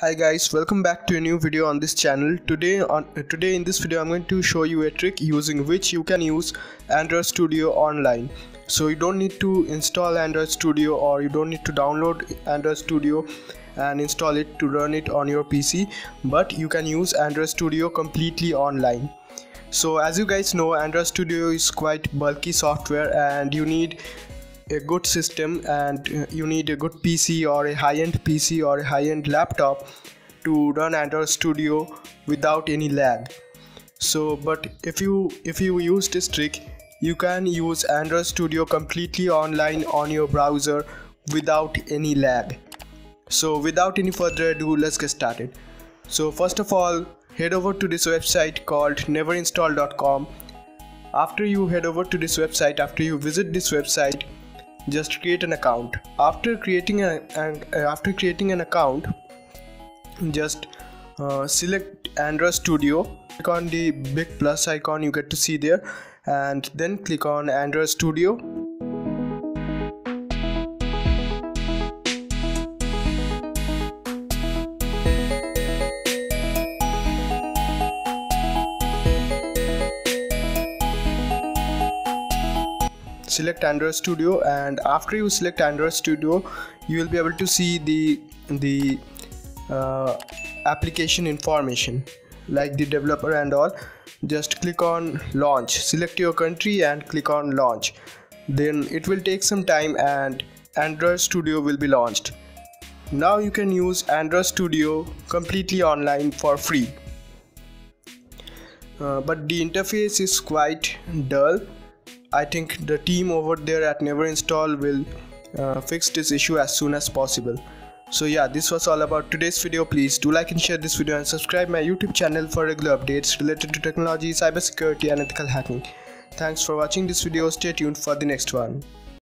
Hi guys, welcome back to a new video on this channel. Today on uh, today in this video I'm going to show you a trick using which you can use Android Studio online. So you don't need to install Android Studio or you don't need to download Android Studio and install it to run it on your PC, but you can use Android Studio completely online. So as you guys know, Android Studio is quite bulky software and you need a good system and you need a good PC or a high-end PC or a high-end laptop to run Android Studio without any lag. So but if you if you use this trick you can use Android Studio completely online on your browser without any lag. So without any further ado let's get started. So first of all head over to this website called neverinstall.com. After you head over to this website after you visit this website just create an account. After creating a, and uh, after creating an account just uh, select android studio. Click on the big plus icon you get to see there and then click on android studio select android studio and after you select android studio you will be able to see the the uh, application information like the developer and all. Just click on launch. Select your country and click on launch. Then it will take some time and android studio will be launched. Now you can use android studio completely online for free. Uh, but the interface is quite dull I think the team over there at Never Install will uh, fix this issue as soon as possible. So yeah, this was all about today's video. Please do like and share this video and subscribe my YouTube channel for regular updates related to technology, cybersecurity and ethical hacking. Thanks for watching this video. Stay tuned for the next one.